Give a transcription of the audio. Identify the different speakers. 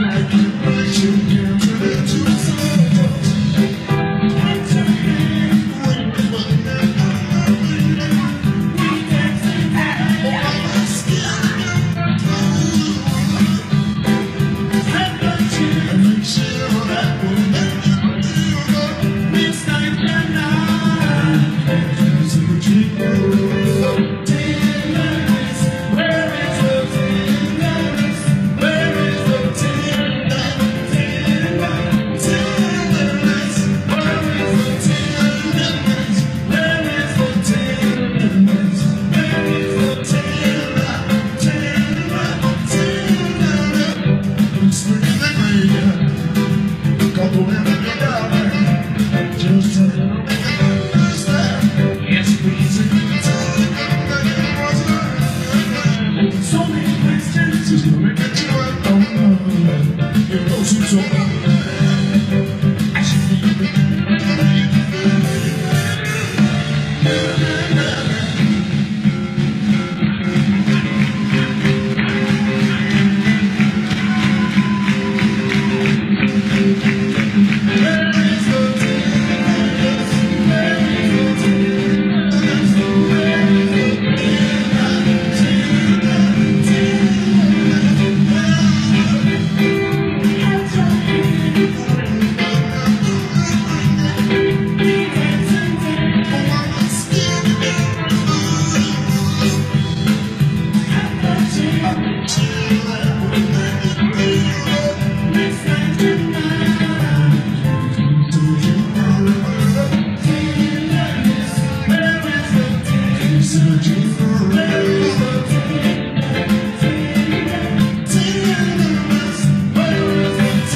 Speaker 1: like you. Searching for